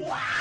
Wow!